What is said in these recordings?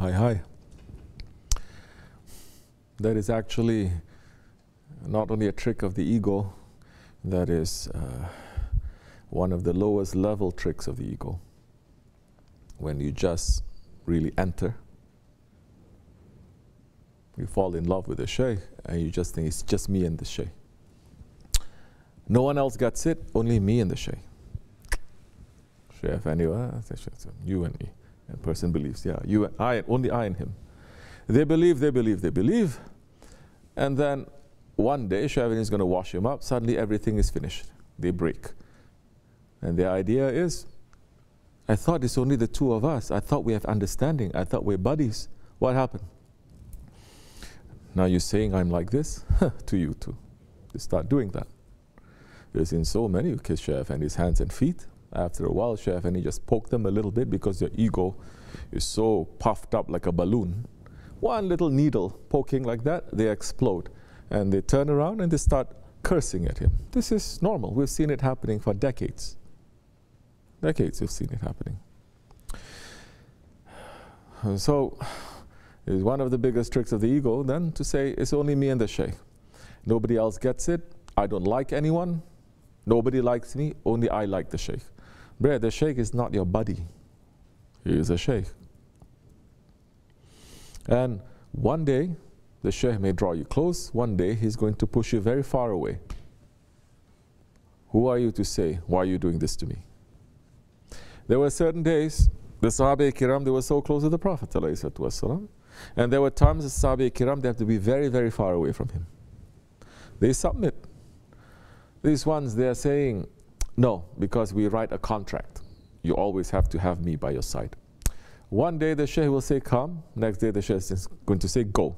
Hi, hi. That is actually not only a trick of the ego, that is uh, one of the lowest level tricks of the ego. When you just really enter, you fall in love with the sheikh and you just think it's just me and the sheikh. No one else gets it, only me and the sheikh. Sheikh anyway, you and me. And person believes, yeah, you and I, only I and him. They believe, they believe, they believe. And then one day, Shavan is going to wash him up. Suddenly, everything is finished. They break. And the idea is, I thought it's only the two of us. I thought we have understanding. I thought we're buddies. What happened? Now you're saying I'm like this? to you too. They start doing that. There's in so many who kiss his hands and feet. After a while, Shaykh, and he just poke them a little bit because your ego is so puffed up like a balloon. One little needle poking like that, they explode. And they turn around and they start cursing at him. This is normal. We've seen it happening for decades. Decades we've seen it happening. So, it's one of the biggest tricks of the ego then to say it's only me and the sheikh. Nobody else gets it. I don't like anyone. Nobody likes me. Only I like the sheikh. Bruh, the sheikh is not your buddy. He is a sheikh. And one day, the sheikh may draw you close. One day, he's going to push you very far away. Who are you to say, why are you doing this to me? There were certain days, the Sahaba Kiram, they were so close to the Prophet. And there were times the Sahaba Kiram, they have to be very, very far away from him. They submit. These ones, they are saying, no, because we write a contract. You always have to have me by your side. One day the Shaykh will say, come. Next day the Shaykh is going to say, go.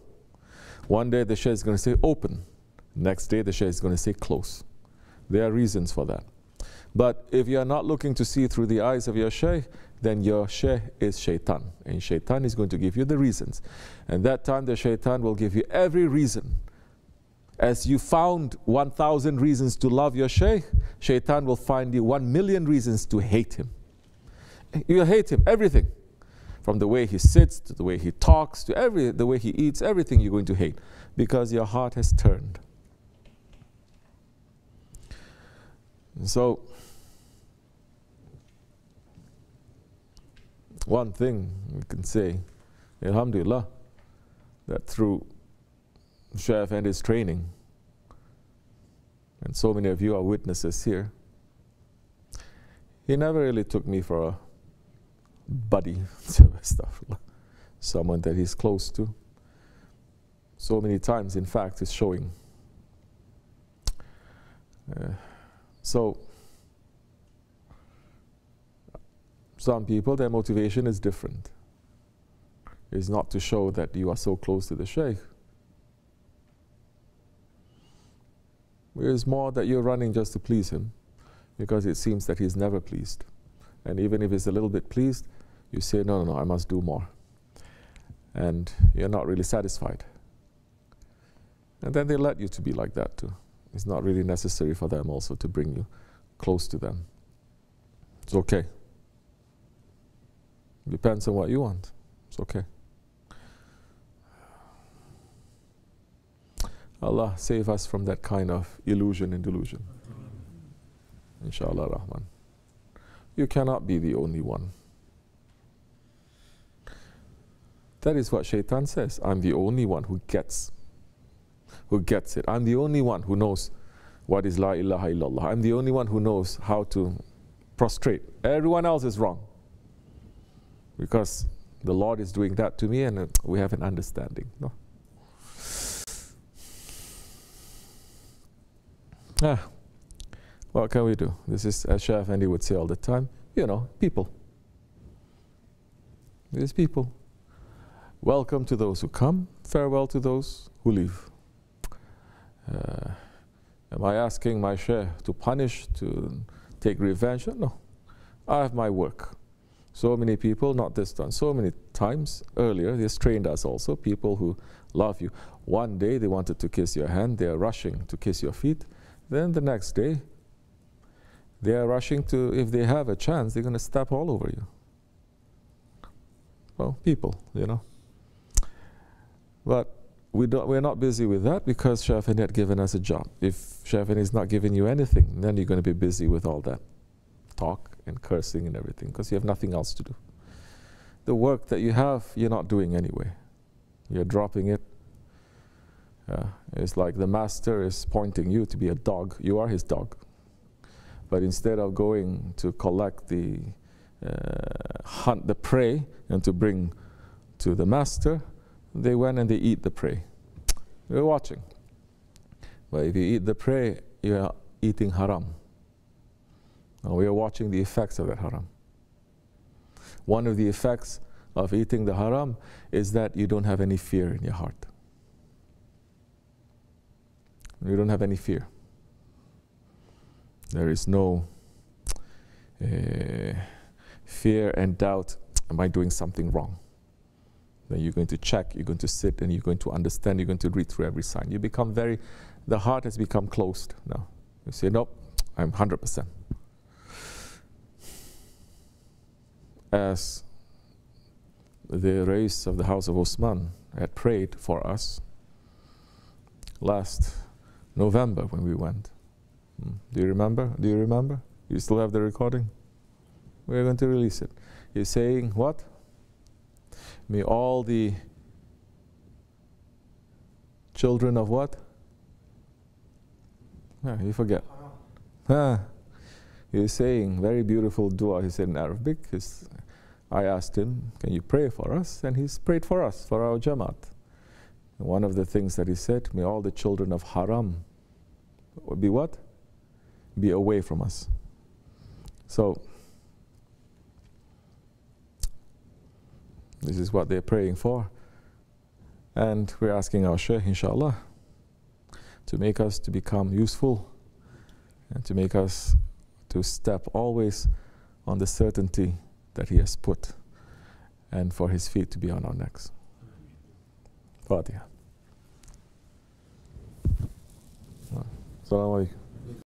One day the Shaykh is going to say, open. Next day the Shaykh is going to say, close. There are reasons for that. But if you are not looking to see through the eyes of your Shaykh, then your Shaykh is shaitan. And shaitan is going to give you the reasons. And that time the shaitan will give you every reason. As you found 1,000 reasons to love your Shaykh, shaitan will find you 1 million reasons to hate him. You hate him, everything. From the way he sits, to the way he talks, to every, the way he eats, everything you're going to hate. Because your heart has turned. so, one thing we can say, Alhamdulillah, that through Chef and his training, and so many of you are witnesses here, he never really took me for a buddy, someone that he's close to. So many times, in fact, is showing. Uh, so, some people, their motivation is different. It's not to show that you are so close to the Shaykh. It's more that you're running just to please him because it seems that he's never pleased. And even if he's a little bit pleased, you say, no, no, no, I must do more. And you're not really satisfied. And then they let you to be like that too. It's not really necessary for them also to bring you close to them. It's okay. Depends on what you want. It's okay. Allah save us from that kind of illusion and delusion. Inshallah Rahman. You cannot be the only one. That is what Shaitan says. I'm the only one who gets who gets it. I'm the only one who knows what is La ilaha illallah. I'm the only one who knows how to prostrate. Everyone else is wrong. Because the Lord is doing that to me and we have an understanding. No? Ah, what can we do? This is, as Shaykh Effendi would say all the time, you know, people. These people. Welcome to those who come, farewell to those who leave. Uh, am I asking my share to punish, to take revenge? No. I have my work. So many people, not this time, so many times earlier, this trained us also, people who love you. One day they wanted to kiss your hand, they are rushing to kiss your feet. Then the next day, they are rushing to, if they have a chance, they're going to step all over you. Well, people, you know. But we don't, we're not busy with that because Shafin had given us a job. If Shafin is not giving you anything, then you're going to be busy with all that talk and cursing and everything because you have nothing else to do. The work that you have, you're not doing anyway. You're dropping it. Uh, it's like the master is pointing you to be a dog. You are his dog. But instead of going to collect the uh, hunt the prey and to bring to the master, they went and they eat the prey. We're watching. But if you eat the prey, you are eating haram. And we are watching the effects of that haram. One of the effects of eating the haram is that you don't have any fear in your heart. You don't have any fear. There is no uh, fear and doubt. Am I doing something wrong? Then you're going to check, you're going to sit, and you're going to understand, you're going to read through every sign. You become very, the heart has become closed now. You say, nope, I'm 100%. As the race of the house of Osman had prayed for us last November when we went. Hmm. Do you remember? Do you remember? You still have the recording? We're going to release it. He's saying what? May all the children of what? Ah, you forget. Ah. He's saying very beautiful dua. He said in Arabic. I asked him, "Can you pray for us?" And he's prayed for us for our jamaat. One of the things that he said, "May all the children of haram be what? Be away from us." So This is what they're praying for. And we're asking our Shaykh, inshallah, to make us to become useful and to make us to step always on the certainty that He has put and for His feet to be on our necks. Fatiha. Salam alaikum.